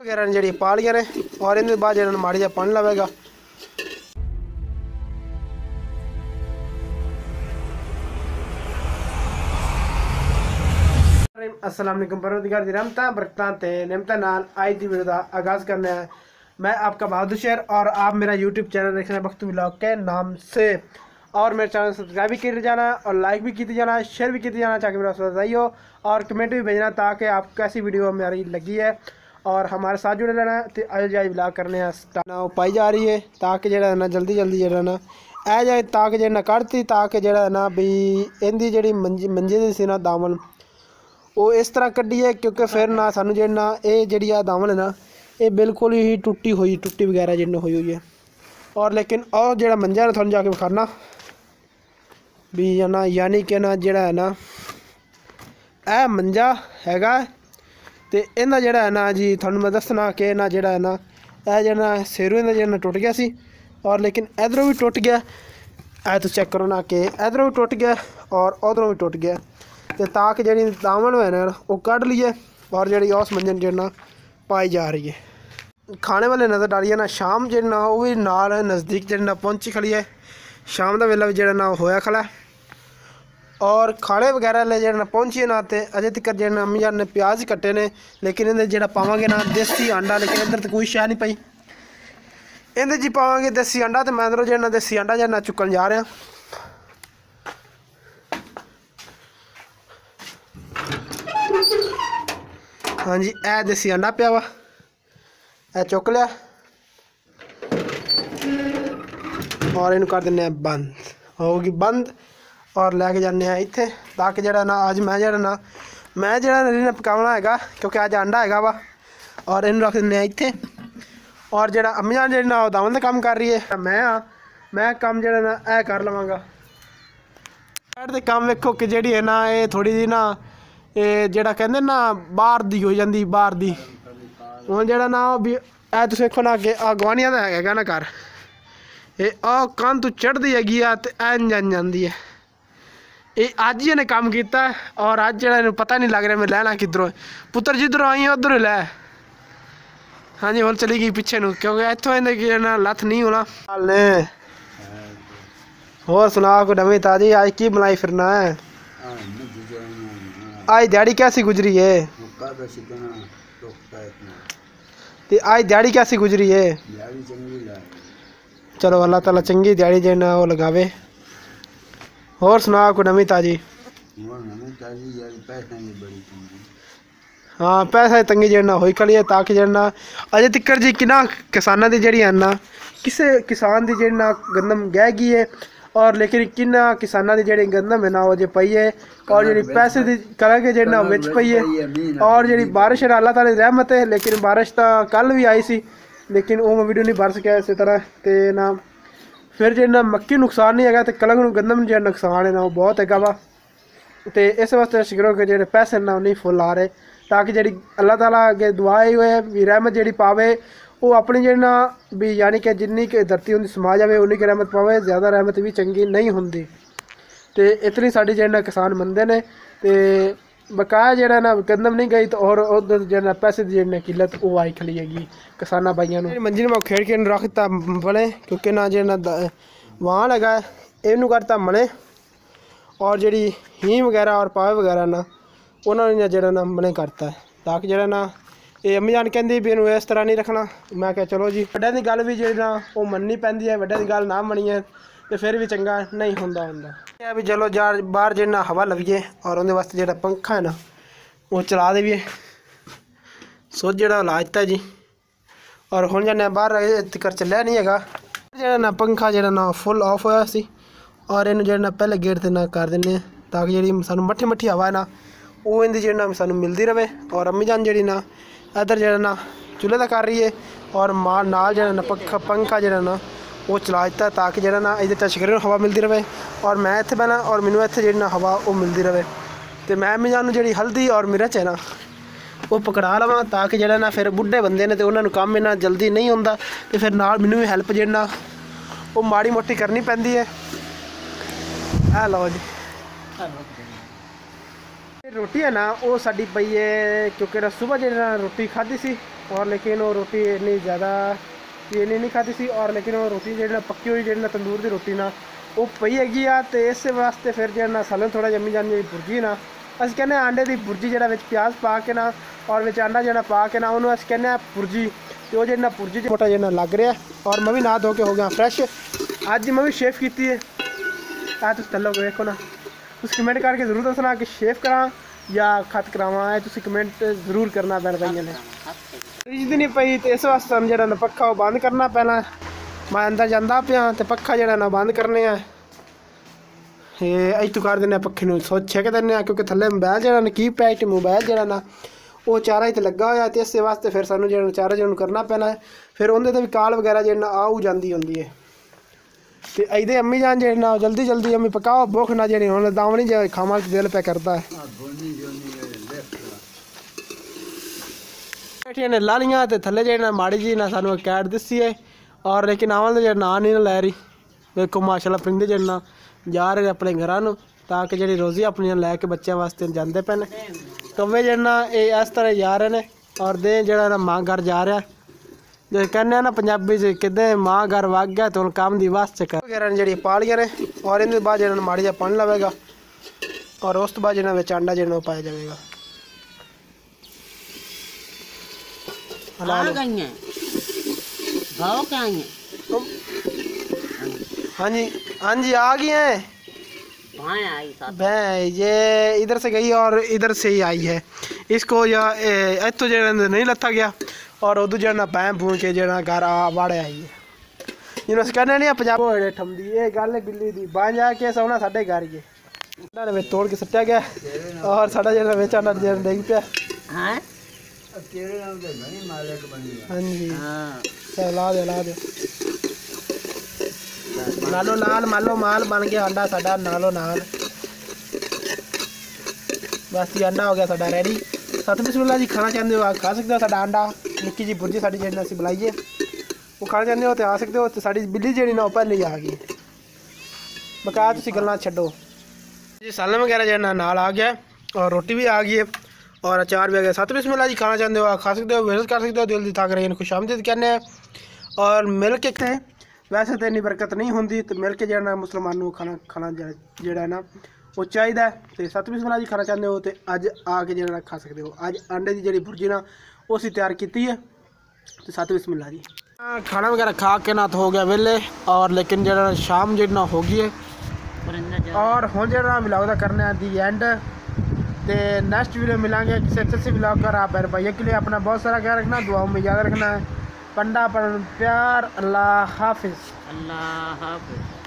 ਵਗੈਰਾ ਨੇ ਜਿਹੜੀ ਪਾ ਲਈਆਂ ਨੇ ਔਰ ਇਹਦੇ ਬਾਅਦ ਜਿਹੜਾ ਮਾੜੀ ਜਿਹਾ ਪਾਣੀ ਲਵੇਗਾ अस्सलाम वालेकुम परवरदिगार दी रहमतां बरकतां ते नेमतां नाल आज दी वीडियो दा आगाज करना है मैं आपका बहादुर शेर और आप मेरा यूट्यूब चैनल देख रहे हैं बख्तू व्लॉग के नाम से और मेरे चैनल सब्सक्राइब भी कर जाना और लाइक भी की जाना शेयर भी की जाना ताकि मेरा सदाई हो और कमेंट भी भेजना ताकि आपको कैसी वीडियो हमारी लगी है ਔਰ ਹਮਾਰੇ ਸਾਥ ਜੁੜੇ ਰਹਿਣਾ ਤੇ ਅੱਜ ਜਾਈ ਵਲੌਗ ਕਰਨੇ ਆ ਨਾ ਪਾਈ ਜਾ ਰਹੀ ਹੈ ਤਾਂ ਕਿ ਜਿਹੜਾ ਨਾ ਜਲਦੀ ਜਲਦੀ ਜਿਹੜਾ ਨਾ ਇਹ ਜਾਏ ਤਾਂ ਕਿ ਜਿਹੜਾ ਕੱਢਤੀ, ਤਾਂ ਕਿ ਜਿਹੜਾ ਨਾ ਵੀ ਇਹਦੀ ਜਿਹੜੀ ਮੰਜੇ ਦੇ ਸੀ ਨਾ ਦਾਮਨ ਉਹ ਇਸ ਤਰ੍ਹਾਂ ਕੱਢੀਏ ਕਿਉਂਕਿ ਫਿਰ ਨਾ ਸਾਨੂੰ ਜਿਹੜਾ ਨਾ ਇਹ ਜਿਹੜੀ ਆ ਦਾਮਨ ਹੈ ਨਾ, ਇਹ ਬਿਲਕੁਲ ਹੀ ਟੁੱਟੀ ਹੋਈ, ਟੁੱਟੀ ਵਗੈਰਾ ਜਿਹੜੀ ਹੋਈ ਹੋਈ ਹੈ ਔਰ ਲੇਕਿਨ ਉਹ ਜਿਹੜਾ ਮੰਜਾ ਨਾ ਤੁਹਾਨੂੰ ਜਾ ਕੇ ਵਿਖਾਣਾ ਵੀ ਨਾ ਯਾਨੀ ਕਿ ਨਾ ਜਿਹੜਾ ਹੈ ਨਾ ਇਹ ਮੰਜਾ ਹੈਗਾ ਤੇ ਇਹਦਾ ਜਿਹੜਾ ਹੈ ਨਾ ਜੀ, ਤੁਹਾਨੂੰ ਮੈਂ ਦੱਸਣਾ ਕਿ ਇਹਨਾਂ ਜਿਹੜਾ ਹੈ ਨਾ, ਇਹ ਜਿਹੜਾ ਸੇਰੂ ਇਹਦਾ ਜਿਹੜਾ ਟੁੱਟ ਗਿਆ ਸੀ ਔਰ ਲੇਕਿਨ ਇਧਰੋਂ ਵੀ ਟੁੱਟ ਗਿਆ। ਇਹ ਤੁਸੀਂ ਚੈੱਕ ਕਰੋ ਨਾ ਕਿ ਇਧਰੋਂ ਵੀ ਟੁੱਟ ਗਿਆ ਔਰ ਉਧਰੋਂ ਵੀ ਟੁੱਟ ਗਿਆ। ਤੇ ਤਾਂ ਕਿ ਜਿਹੜੀ ਦਾਮਨ ਹੋਏ ਨਾ ਉਹ ਕੱਢ ਲਈਏ ਔਰ ਜਿਹੜੀ ਉਸ ਮੰਜਨ ਜਿਹੜਾ ਪਾਈ ਜਾ ਰਹੀ ਹੈ। ਖਾਣੇ ਵਾਲੇ ਨਜ਼ਰ ਡਾਲੀਏ ਨਾ, ਸ਼ਾਮ ਜਿਹੜਾ ਨਾ ਉਹ ਵੀ ਨਾਲ ਨਜ਼ਦੀਕ ਜਿਹੜਾ ਨਾ ਪਹੁੰਚੀ ਖੜੀ ਹੈ। ਸ਼ਾਮ ਦਾ ਵੇਲਾ ਵੀ ਜਿਹੜਾ ਨਾ ਹੋਇਆ ਖੜਾ ਔਰ ਖਾਣੇ ਵਗੈਰਾ ਲੈ ਜਿਹੜਾ ਨਾ ਪਹੁੰਚੀਏ ਨਾ ਤੇ ਅਜੇ ਤੱਕ ਜਿਹੜਾ ਨਾ ਅੰਮੀ ਜਾਨ ਨੇ ਪਿਆਜ਼ ਕੱਟੇ ਨੇ, ਲੇਕਿਨ ਇਹਦੇ ਜਿਹੜਾ ਪਾਵਾਂਗੇ ਨਾ ਦੇਸੀ ਆਂਡਾ ਲੇਕਿਨ ਇੱਧਰ ਤਾਂ ਕੋਈ ਸ਼ੈ ਨਹੀਂ ਪਈ। ਇਹਦੇ ਜੀ ਪਾਵਾਂਗੇ ਦੇਸੀ ਆਂਡਾ ਤੇ ਮੈਂ ਅੰਦਰੋਂ ਜਿਹੜਾ ਦੇਸੀ ਆਂਡਾ ਜਿਹੜਾ ਚੁੱਕਣ ਜਾ ਰਿਹਾ। ਹਾਂਜੀ, ਇਹ ਦੇਸੀ ਆਂਡਾ ਪਿਆ ਵਾ। ਇਹ ਚੁੱਕ ਲਿਆ। ਔਰ ਇਹਨੂੰ ਕਰ ਦਿੰਨੇ ਆ ਬੰਦ। ਹੋ ਗਈ ਬੰਦ। ਔਰ ਲੈ ਕੇ ਜਾਂਦੇ ਆ ਇੱਥੇ। ਤਾਂ ਕਿ ਜਿਹੜਾ ਨਾ, ਅੱਜ ਮੈਂ ਜਿਹੜਾ ਨਾ, ਮੈਂ ਜਿਹੜਾ ਨਰੀ ਪਕਾਉਣਾ ਹੈਗਾ, ਕਿਉਂਕਿ ਅੱਜ ਆਂਡਾ ਹੈਗਾ ਵਾ, ਔਰ ਇਹਨੂੰ ਰੱਖ ਦਿੰਦੇ ਆ ਇੱਥੇ। ਔਰ ਜਿਹੜਾ ਅੰਮੀ ਜਾਨ ਜਿਹੜੀ ਨਾ ਉਹ ਦਾਵਨ ਦਾ ਕੰਮ ਕਰ ਰਹੀ ਹੈ। ਮੈਂ ਆ, ਮੈਂ ਕੰਮ ਜਿਹੜਾ ਨਾ, ਇਹ ਕਰ ਲਵਾਂਗਾ। ਸਾਈਡ ਤੇ ਕੰਮ ਵੇਖੋ ਕਿ ਜਿਹੜੀ ਹੈ ਨਾ, ਇਹ ਥੋੜੀ ਜੀ ਨਾ, ਇਹ ਜਿਹੜਾ ਕਹਿੰਦੇ ਨਾ, ਬਾਹਰ ਦੀ ਹੋ ਜਾਂਦੀ, ਬਾਹਰ ਦੀ। ਹੁਣ ਜਿਹੜਾ ਨਾ, ਉਹ ਵੀ, ਇਹ ਤੁਸੀਂ ਵੇਖੋ ਨਾ ਕਿ ਆ ਗਵਾਨੀਆਂ ਦਾ ਹੈਗਾ ਨਾ ਘਰ। ਇਹ ਆ ਕੰਨ ਤੋਂ ਚੜਦੀ ਹੈਗੀ ਆ ਤੇ ਐਂ ਜਨ ਜਾਂਦੀ ਹੈ। ਇਹ ਅੱਜ ਹੀ ਇਹਨੇ ਕੰਮ ਕੀਤਾ ਔਰ ਅੱਜ ਜਿਹੜਾ ਇਹਨੂੰ ਪਤਾ ਨਹੀਂ ਲੱਗ ਰਿਹਾ ਮੈਂ ਲੈਣਾ ਕਿੱਧਰੋਂ ਹੈ। ਪੁੱਤਰ ਜਿੱਧਰੋਂ ਆਈ ਉਧਰੋਂ ਲੈ ਹਾਂਜੀ ਹੁਣ ਚਲੀ ਗਈ ਪਿੱਛੇ ਨੂੰ ਕਿਉਂਕਿ ਇੱਥੋਂ ਇਹਨੇ ਕੀ ਨਾ ਲੱਥ ਨਹੀਂ ਹੋਣਾ ਹਾਲੇ ਹੋਰ ਸੁਣਾ ਕੋ ਨਵੀਂ ਤਾਜੀ ਅੱਜ ਕੀ ਬਣਾਈ ਫਿਰਨਾ ਹੈ आज दिहाड़ी कैसी गुजरी है ते आज दिहाड़ी कैसी गुजरी है चलो अल्लाह ताला चंगी दिहाड़ी जे ना वो लगावे और सुना आपको नमी ताजी? हाँ पैसा तो तंगी जेड़ना होई खड़ी है ताकि जड़ना। अजय तिकर जी कि ना की जड़ी है ना किसान की जड़ी ना गंदम गह गई है और लेकिन किन्ना किसाना की जी गंदम है ना वो जो पई है और जी पैसे की कलंक जी ना बिच पई है और जी बारिश है अल्लाह तारी रहमत है लेकिन बारिश तो कल भी आई सी लेकिन वो मैं वीडियो नहीं भर सकिया इस तरह तो ना ਫਿਰ ਜੇ ਨਾ ਮੱਕੀ ਨੁਕਸਾਨ ਨਹੀਂ ਹੈਗਾ ਤੇ ਕਲੰਗ ਨੂੰ ਗੰਦਮ ਨੂੰ ਜਿਹੜਾ ਨੁਕਸਾਨ ਹੈ ਨਾ ਉਹ ਬਹੁਤ ਹੈਗਾ ਵਾ। ਤੇ ਇਸ ਵਾਸਤੇ ਸ਼ੁਕਰ ਕਿ ਜਿਹੜੇ ਪੈਸੇ ਨਾ ਉਹ ਨਹੀਂ ਫੁੱਲ ਆ ਰਹੇ, ਤਾਂ ਕਿ ਜਿਹੜੀ ਅੱਲਾਹ ਤਾਲਾ ਅੱਗੇ ਦੁਆ ਹੀ ਹੋਏ, ਵੀ ਰਹਿਮਤ ਜਿਹੜੀ ਪਾਵੇ, ਉਹ ਆਪਣੀ ਜਿਹੜੀ ਨਾ ਵੀ ਯਾਨੀ ਕਿ ਜਿੰਨੀ ਕਿ ਧਰਤੀ ਹੁੰਦੀ ਸਮਾ ਜਾਵੇ ਉਨੀ ਕਿ ਰਹਿਮਤ ਪਾਵੇ, ਜ਼ਿਆਦਾ ਰਹਿਮਤ ਵੀ ਚੰਗੀ ਨਹੀਂ ਹੁੰਦੀ। ਤੇ ਇਤਨੀ ਸਾਡੀ ਜਿਹੜੇ ਨਾ ਕਿਸਾਨ ਮੰਨਦੇ ਨੇ, ਤੇ ਬਕਾਇਆ ਜਿਹੜਾ ਨਾ ਕਦਮ ਨਹੀਂ ਗਈ ਤਾਂ ਔਰ ਉਧਰ ਜਿਹੜਾ ਨਾ ਪੈਸੇ ਦੀ ਜਿਹੜੀ ਕਿੱਲਤ ਉਹ ਆਈ ਖਲੀ ਹੈਗੀ ਕਿਸਾਨਾਂ ਬਾਈਆਂ ਨੂੰ। ਮੰਜੀ ਨੂੰ ਮੈਂ ਖੇਡ ਕੇ ਰੱਖ ਰੱਖਤਾ ਬਣੇ, ਕਿਉਂਕਿ ਨਾ ਜਿਹੜਾ ਨਾ ਵਾਹ ਲਗਾ ਇਹਨੂੰ ਕਰਤਾ ਮਣੇ। ਔਰ ਜਿਹੜੀ ਹੀ ਵਗੈਰਾ ਔਰ ਪਾਵੇ ਵਗੈਰਾ ਨਾ, ਉਹਨਾਂ ਨੇ ਜਿਹੜਾ ਨਾ ਮਣੇ ਕਰਤਾ ਹੈ। ਤਾਂ ਕਿ ਜਿਹੜਾ ਨਾ, ਇਹ ਅੰਮੀ ਜਾਨ ਕਹਿੰਦੀ ਵੀ ਇਹਨੂੰ ਇਸ ਤਰ੍ਹਾਂ ਨਹੀਂ ਰੱਖਣਾ। ਮੈਂ ਕਿਹਾ ਚਲੋ ਜੀ, ਵੱਡਿਆਂ ਦੀ ਗੱਲ ਵੀ ਜਿਹੜੀ ਨਾ ਉਹ ਮੰਨਣੀ ਪੈਂਦੀ ਹੈ, ਵੱਡਿਆਂ ਦੀ ਗੱਲ ਨਾ ਮੰਨੀਏ। ਤੇ ਫਿਰ ਵੀ ਚੰਗਾ ਨਹੀਂ ਹੁੰਦਾ ਹੁੰਦਾ। ਇਹ ਵੀ ਚਲੋ ਯਾਰ ਬਾਹਰ ਜਿਹੜਾ ਹਵਾ ਲਵੀਏ ਔਰ ਉਹਦੇ ਵਾਸਤੇ ਜਿਹੜਾ ਪੰਖਾ ਹੈ ਨਾ, ਉਹ ਚਲਾ ਦੇਵੀਏ। ਸੋ ਜਿਹੜਾ ਇਲਾਜ ਤਾਂ ਜੀ। ਔਰ ਹੁਣ ਜਨੇ ਬਾਹਰ ਤੱਕ ਚੱਲਿਆ ਨਹੀਂ ਹੈਗਾ। ਜਿਹੜਾ ਨਾ ਪੰਖਾ, ਜਿਹੜਾ ਨਾ ਫੁੱਲ ਆਫ ਹੋਇਆ ਸੀ। ਔਰ ਇਹਨੂੰ ਜਿਹੜਾ ਨਾ ਪਹਿਲੇ ਗੇਟ ਤੇ ਨਾ ਕਰ ਦਿੰਨੇ ਆ ਤਾਂ ਕਿ ਜਿਹੜੀ ਸਾਨੂੰ ਮੱਠੀ ਮੱਠੀ ਹਵਾ ਹੈ ਨਾ, ਉਹ ਇਹਦੀ ਜਿਹੜਾ ਨਾ ਸਾਨੂੰ ਮਿਲਦੀ ਰਵੇ। ਔਰ ਅੰਮੀ ਜਾਨ ਜਿਹੜੀ ਨਾ, ਇੱਧਰ ਜਿਹੜਾ ਨਾ ਚੁੱਲ੍ਹੇ ਦਾ ਕਰ ਰਹੀ ਹੈ ਔਰ ਮਾਂ, ਨਾਲ ਜਿਹੜਾ ਨਾ ਪੱਖਾ, ਪੰਖਾ ਜਿਹੜਾ ਨਾ ਉਹ ਚਲਾ ਦਿੱਤਾ ਤਾਂ ਕਿ ਜਿਹੜਾ ਨਾ ਇਹਦੇ ਟੱਚ ਕਰੇ ਹਵਾ ਮਿਲਦੀ ਰਵੇ। ਔਰ ਮੈਂ ਇੱਥੇ ਬਹਿਣਾ, ਔਰ ਮੈਨੂੰ ਇੱਥੇ ਜਿਹੜੀ ਨਾ ਹਵਾ, ਉਹ ਮਿਲਦੀ ਰਵੇ। ਤੇ ਮੈਂ ਅੰਮੀ ਜਾਨ ਨੂੰ ਜਿਹੜੀ ਹਲਦੀ ਔਰ ਮਿਰਚ ਹੈ ਨਾ, ਉਹ ਪਕੜਾ ਲਵਾਂ ਤਾਂ ਕਿ ਜਿਹੜਾ ਨਾ ਫਿਰ ਬੁੱਢੇ ਬੰਦੇ ਨੇ ਤੇ ਉਹਨਾਂ ਨੂੰ ਕੰਮ ਇਹਨਾਂ ਜਲਦੀ ਨਹੀਂ ਹੁੰਦਾ ਤੇ ਫਿਰ ਨਾਲ ਮੈਨੂੰ ਵੀ ਹੈਲਪ ਜਿਹੜਾ, ਉਹ ਮਾੜੀ ਮੋਟੀ ਕਰਨੀ ਪੈਂਦੀ ਹੈ। ਆ ਲਓ ਜੀ। ਰੋਟੀ ਹੈ ਨਾ, ਉਹ ਸਾਡੀ ਪਈ ਹੈ, ਕਿਉਂਕਿ ਨਾ ਸਵੇਰ ਜਿਹੜਾ ਰੋਟੀ ਖਾਧੀ ਸੀ, ਔਰ ਲੇਕਿਨ ਉਹ ਰੋਟੀ ਇੰਨੀ ਜ਼ਿਆਦਾ ਇੰਨੀ ਨਹੀਂ ਖਾਧੀ ਸੀ ਔਰ ਲੇਕਿਨ ਉਹ ਰੋਟੀ ਜਿਹੜੀ ਨਾ ਪੱਕੀ ਹੋਈ, ਜਿਹੜੀ ਨਾ ਤੰਦੂਰ ਦੀ ਰੋਟੀ ਨਾ, ਉਹ ਪਈ ਹੈਗੀ ਆ ਤੇ ਇਸੇ ਵਾਸਤੇ ਫਿਰ ਜਿਹੜਾ ਨਾ ਸਾਲਨ ਥੋੜਾ ਜੰਮੀ ਜਾਂਦੀ ਜਿਹੜੀ ਭੁਰਜੀ ਨਾ, ਅਸੀਂ ਕਹਿੰਦੇ ਹਾਂ ਆਂਡੇ ਦੀ ਭੁਰਜੀ ਜਿਹੜਾ ਵਿੱਚ ਪਿਆਜ਼ ਪਾ ਕੇ ਨਾ ਔਰ ਵਿੱਚ ਆਂਡਾ ਜਿਹੜਾ ਪਾ ਕੇ ਨਾ, ਉਹਨੂੰ ਅਸੀਂ ਕਹਿੰਦੇ ਆ ਭੁਰਜੀ ਤੇ ਉਹ ਜਿਹੜਾ ਨਾ ਭੁਰਜੀ ਚ ਮੋਟਾ ਜਿਹੜਾ ਲੱਗ ਰਿਹਾ ਔਰ ਮੈਂ ਵੀ ਨਾ ਧੋ ਕੇ ਹੋ ਗਿਆ ਫਰੈਸ਼ ਅੱਜ ਮੈਂ ਵੀ ਸ਼ੇਫ ਕੀਤੀ ਹੈ। ਆ ਤੁਸੀਂ ਥੱਲੇ ਵੇਖੋ ਨਾ। ਤੁਸੀਂ ਕਮੈਂਟ ਕਰਕੇ ਜ਼ਰੂਰ ਦੱਸਣਾ ਕਿ ਸ਼ੇਫ ਕਰਾਂ ਜਾਂ ਖਤ ਕਰਾਵਾਂ, ਇਹ ਤੁਸੀਂ ਕਮੈਂਟ ਜ਼ਰੂਰ ਕਰਨਾ ਪੈਣ ਪਈਆਂ ਨੇ ਫ੍ਰਿਜ ਦੀ ਨਹੀਂ ਪਈ ਤੇ ਇਸ ਵਾਸਤੇ ਸਾਨੂੰ ਜਿਹੜਾ ਨਾ ਪੱਖਾ ਉਹ ਬੰਦ ਕਰਨਾ ਪੈਣਾ। ਮੈਂ ਅੰਦਰ ਜਾਂਦਾ ਪਿਆ ਤੇ ਪੱਖਾ ਜਿਹੜਾ ਨਾ ਬੰਦ ਕਰਨੇ ਆ। ਇਹ ਇੱਥੋਂ ਕਰ ਦਿੰਦੇ ਆ ਪੱਖੇ ਨੂੰ ਸੋਚ ਛੇਕ ਦਿੰਦੇ ਆ ਕਿਉਂਕਿ ਥੱਲੇ ਮੋਬਾਈਲ ਜਿਹੜਾ ਨਾ, ਕੀ ਪੈਕਟ ਮੋਬਾਈਲ ਜਿਹੜਾ ਨਾ, ਉਹ ਚਾਰਾ ਇੱਥੇ ਲੱਗਾ ਹੋਇਆ ਤੇ ਇਸੇ ਵਾਸਤੇ ਫਿਰ ਸਾਨੂੰ ਜਿਹੜਾ ਚਾਰਾ ਜਿਹੜਾ ਕਰਨਾ ਪੈਣਾ। ਫਿਰ ਉਹਦੇ ਤੇ ਵੀ ਕਾਲ ਵਗੈਰਾ ਜਿਹੜਾ ਨਾ ਆਉ ਜਾਂਦੀ ਹੁੰਦੀ ਹੈ ਤੇ ਇਹਦੇ ਅੰਮੀ ਜਾਨ ਜਿਹੜੇ ਨਾ ਜਲਦੀ ਜਲਦੀ ਅੰਮੀ ਪਕਾਓ, ਭੁੱਖ ਨਾ ਜਿਹੜੀ ਹੁਣ ਦਾਵਣੀ ਜੇ ਖਾਵਾਂ 'ਚ ਦਿਲ ਪੈ ਕਰਦਾ। ਹੈ ਬੈਠੀਆਂ ਨੇ ਲਾਲੀਆਂ ਤੇ ਥੱਲੇ ਜਿਹੜੇ ਮਾੜੀ ਜੀ ਨਾ ਸਾਨੂੰ ਕੈਟ ਦਿੱਸੀ ਹੈ। ਔਰ ਲੇਕਿਨ ਆਵਲ ਦੇ ਜਿਹੜਾ ਨਾਂ ਨਹੀਂ ਨਾ ਲੈ ਰਹੀ। ਵੇਖੋ, ਮਾਸ਼ਾਅੱਲਾ ਪਰਿੰਦੇ ਜਿਹੜੇ ਨਾ ਜਾ ਰਹੇ ਆਪਣੇ ਘਰਾਂ ਨੂੰ, ਤਾਂ ਕਿ ਜਿਹੜੀ ਰੋਜ਼ੀ ਆਪਣੀਆਂ ਲੈ ਕੇ ਬੱਚਿਆਂ ਵਾਸਤੇ ਜਾਂਦੇ ਪੈਣ ਨੇ। ਕਵੇ ਜਿਹੜਾ ਨਾ, ਇਹ ਇਸ ਤਰ੍ਹਾਂ ਜਾ ਰਹੇ ਨੇ। ਔਰ ਦੇ ਜਿਹੜਾ ਨਾ ਮਾਂ ਘਰ ਜਾ ਰਿਹਾ। ਜੇ ਕਹਿੰਦੇ ਆ ਨਾ ਪੰਜਾਬੀ ਚ ਕਿਤੇ ਮਾਂ ਘਰ ਵਗ ਗਿਆ ਤਾਂ ਹੁਣ ਕੰਮ ਦੀ ਵਾਸ ਚ ਕਰ ਵਗੈਰਾ ਨੇ ਜਿਹੜੀ ਪਾਲੀਆਂ ਨੇ, ਔਰ ਇਹਦੇ ਬਾਅਦ ਜਿਹੜਾ ਮਾੜੀ ਜਿਹਾ ਪਾਣੀ ਲਵੇਗਾ। ਔਰ ਉਸ ਤੋਂ ਬਾਅਦ ਜਿਹੜਾ ਵਿੱਚ ਆਂਡਾ ਜਿਹੜਾ ਉਹ ਪਾਇਆ ਜਾਵੇਗਾ। हाँ? जी हाँ जी आ गई हैं? भाई ये इधर से गई और इधर से ही आई है। इसको या इतो जो नहीं लत्ता गया। और उदू जो भैं भूं के जो घर वाड़े आई है। जिन्होंने कहने नहीं पंजाब होड़े ठमदी ये गल बिल्ली दी। बां जाके सौना साढ़े घर गए। तोड़ के सट्टिया गया। और साढ़ा जो बेचाना जो डिग पाया। ਜਿਹੜਾ ਵਿੱਚ ਆਂਡਾ ਜਿਹੜਾ ਡਿੱਗ ਪਿਆ हैं ਹਾਂਜੀ। हाँ ਚਲ ਲਾ ਦੇ ਲਾ ਦੇ। ਨਾਲੋ ਨਾਲ ਮਾਲੋ ਮਾਲ ਬਣ ਗਿਆ ਅੰਡਾ ਸਾਡਾ ਨਾਲੋ ਨਾਲ। ਬਸ ਇਹ ਅੰਡਾ ਹੋ ਗਿਆ ਸਾਡਾ ਰੈਡੀ ਸਤ ਬਿਸਮਿਲ੍ਲਾ ਜੀ ਖਾਣਾ ਚਾਹੁੰਦੇ ਹੋ? ਆ ਖਾ ਸਕਦੇ ਹੋ ਸਾਡਾ ਅੰਡਾ? ਨਿੱਕੀ ਜੀ ਬੁਰਜੀ ਸਾਡੀ ਜਿਹੜੀ ਅਸੀਂ ਬੁਲਾਈਏ ਉਹ ਖਾਣਾ ਚਾਹੁੰਦੇ ਹੋ ਤੇ ਆ ਸਕਦੇ ਹੋ ਤੇ ਸਾਡੀ ਬਿੱਲੀ ਜਿਹੜੀ ਨਾ ਉਹ ਪਹਿਲੇ ਹੀ ਆ ਗਈ। ਬਕਾ ਤੁਸੀਂ ਗੱਲਾਂ ਛੱਡੋ। ਜੀ ਸਾਲਮ ਵਗੈਰਾ ਜਿਹੜਾ ਨਾਲ ਆ ਗਿਆ। ਔਰ ਰੋਟੀ ਵੀ ਆ ਗਈ ਹੈ। ਔਰ ਅਚਾਰ ਵੀ ਆ ਗਿਆ ਸਤ ਬਿਸਮਿਲ੍ਲਾ ਜੀ ਖਾਣਾ ਚਾਹੁੰਦੇ ਹੋ ਆ ਖਾ ਸਕਦੇ ਹੋ ਵਿਜ਼ਿਟ ਕਰ ਸਕਦੇ ਹੋ ਦਿਲ ਦੀ ਤਾਕ ਰਹੀ ਨੂੰ ਖੁਸ਼ਾਮਦੀਦ ਕਹਿੰਦੇ ਆ ਔਰ ਮਿਲ ਕੇ ਤੇ ਵੈਸੇ ਤਾਂ ਇੰਨੀ ਬਰਕਤ ਨਹੀਂ ਹੁੰਦੀ ਤੇ ਮਿਲ ਕੇ ਜਿਹੜਾ ਨਾ ਮੁਸਲਮਾਨ ਨੂੰ ਖਾਣਾ ਖਾਣਾ ਜਿਹੜਾ- ਜਿਹੜਾ ਹੈ ਨਾ ਉਹ ਚਾਹੀਦਾ ਹੈ। ਤੇ ਸਤ ਬਿਸਮਿਲ੍ਲਾ ਜੀ ਖਾਣਾ ਚਾਹੁੰਦੇ ਹੋ ਤੇ ਅੱਜ ਆ ਕੇ ਜਿਹੜਾ ਨਾ ਖਾ ਸਕਦੇ ਹੋ ਅੱਜ ਅੰਡੇ ਦੀ ਜਿਹੜੀ ਭੁਰਜੀ ਨਾ ਉਹ ਅਸੀਂ ਤਿਆਰ ਕੀਤੀ ਹੈ ਤੇ ਸਤ ਬਿਸਮਿਲ੍ਲਾ ਜੀ ਹਾਂ, ਖਾਣਾ ਵਗੈਰਾ ਖਾ ਕੇ ਨਾ ਤਾਂ ਹੋ ਗਿਆ ਵੇਲੇ ਔਰ ਲੇਕਿਨ ਜਿਹੜਾ ਸ਼ਾਮ ਜਿਹੜੀ ਨਾ ਹੋ ਗਈ ਹੈ परिंदा जा और ਹੁਣ ਜਿਹੜਾ ਵਲੌਗ ਦਾ ਕਰਨਾ ਹੈ ਦੀ ਐਂਡ ਤੇ नेक्स्ट वीडियो मिलेंगे किसी अच्छे से ब्लॉग कर आप मेरे भैया के लिए अपना बहुत सारा ख्याल रखना दुआओं में याद रखना है पंडा पर प्यार अल्लाह हाफिज़ अल्लाह हाफिज़